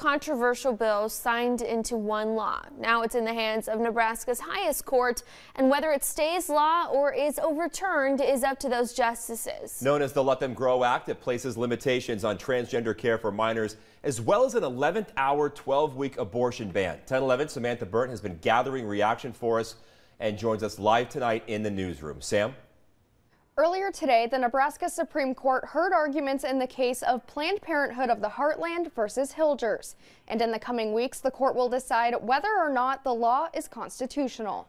controversial bills signed into one law. Now it's in the hands of Nebraska's highest court, and whether it stays law or is overturned is up to those justices. Known as the Let Them Grow Act, it places limitations on transgender care for minors, as well as an 11th hour, 12 week abortion ban. 1011 Samantha Bernt has been gathering reaction for us and joins us live tonight in the newsroom. Sam? Earlier today, the Nebraska Supreme Court heard arguments in the case of Planned Parenthood of the Heartland versus Hilgers. And in the coming weeks, the court will decide whether or not the law is constitutional.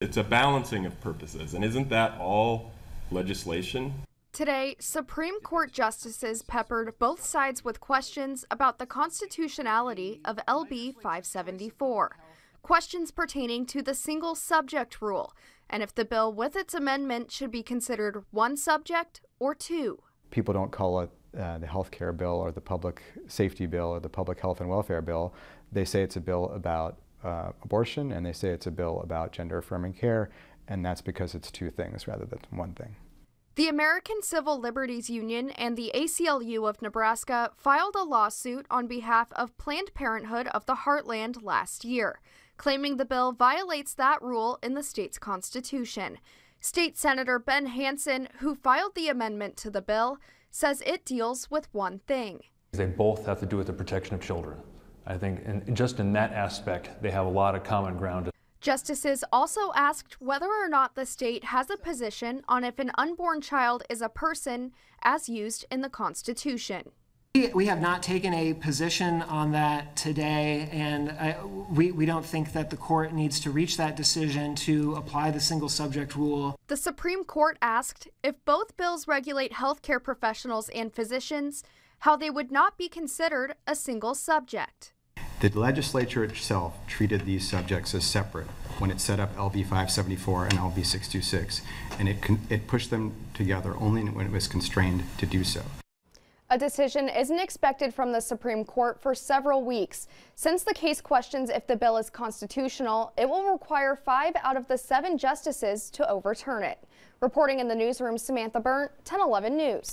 It's a balancing of purposes, and isn't that all legislation? Today, Supreme Court justices peppered both sides with questions about the constitutionality of LB 574 questions pertaining to the single subject rule, and if the bill with its amendment should be considered one subject or two. People don't call it uh, the health care bill or the public safety bill or the public health and welfare bill. They say it's a bill about uh, abortion and they say it's a bill about gender affirming care, and that's because it's two things rather than one thing. The American Civil Liberties Union and the ACLU of Nebraska filed a lawsuit on behalf of Planned Parenthood of the Heartland last year claiming the bill violates that rule in the state's constitution. State Senator Ben Hansen, who filed the amendment to the bill, says it deals with one thing. They both have to do with the protection of children. I think and just in that aspect, they have a lot of common ground. Justices also asked whether or not the state has a position on if an unborn child is a person as used in the Constitution. We have not taken a position on that today, and I, we, we don't think that the court needs to reach that decision to apply the single subject rule. The Supreme Court asked if both bills regulate healthcare professionals and physicians, how they would not be considered a single subject. The legislature itself treated these subjects as separate when it set up LB 574 and LB 626, and it, it pushed them together only when it was constrained to do so. A decision isn't expected from the Supreme Court for several weeks. Since the case questions if the bill is constitutional, it will require five out of the seven justices to overturn it. Reporting in the newsroom, Samantha Bernt, 1011 News.